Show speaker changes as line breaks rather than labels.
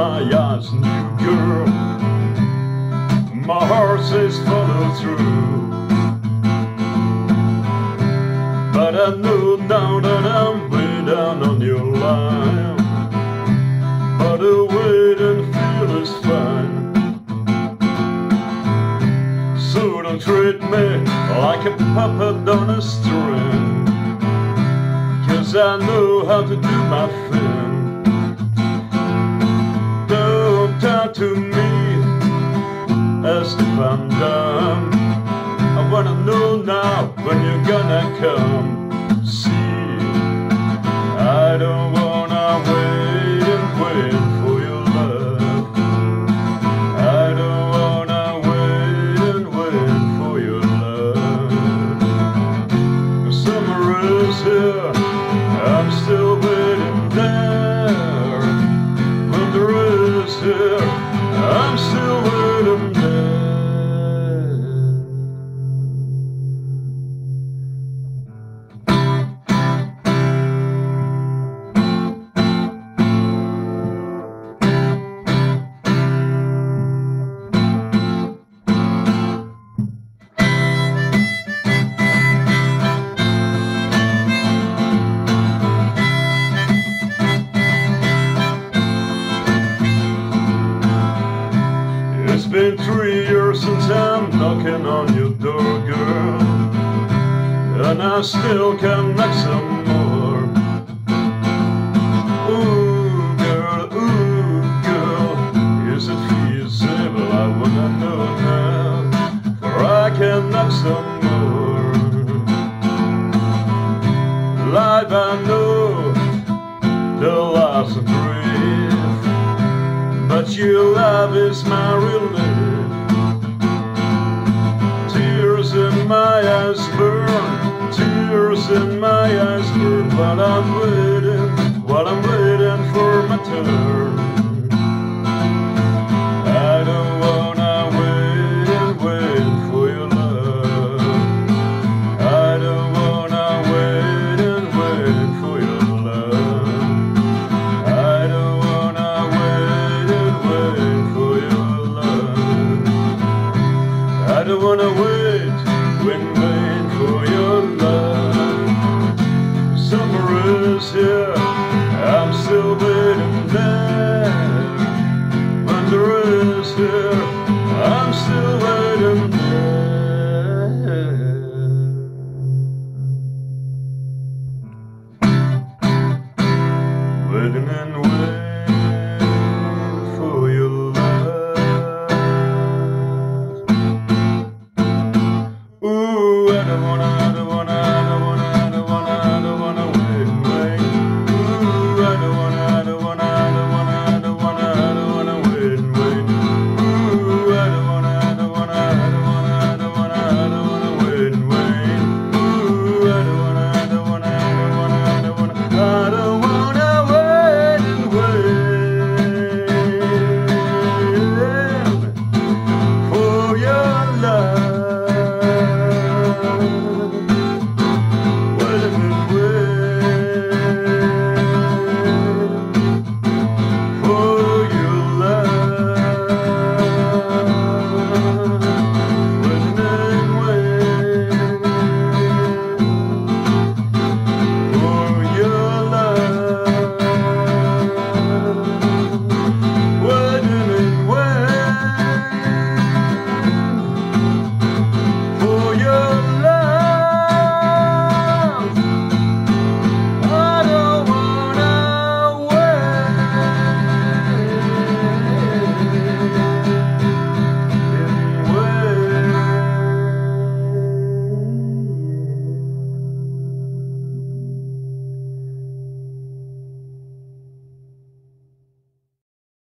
my eyes, new girl. My heart says follow through. But I know now that I'm way down on your line. But the wait feel is fine. So don't treat me like a puppet on a string. Cause I know how to do my thing. To me as if I'm dumb. I wanna know now when you're gonna come. See, since I'm knocking on your door, girl. And I still can make some more. Ooh, girl, ooh, girl. Is it feasible? I wanna know now. For I can knock some more. Life I know, the last grief. But your love is my relief. Eyes burn, tears in my eyes burn. While I'm waiting, while I'm waiting for my turn. waiting and waiting for your love. Ooh, I don't wanna, I don't